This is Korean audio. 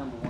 number one.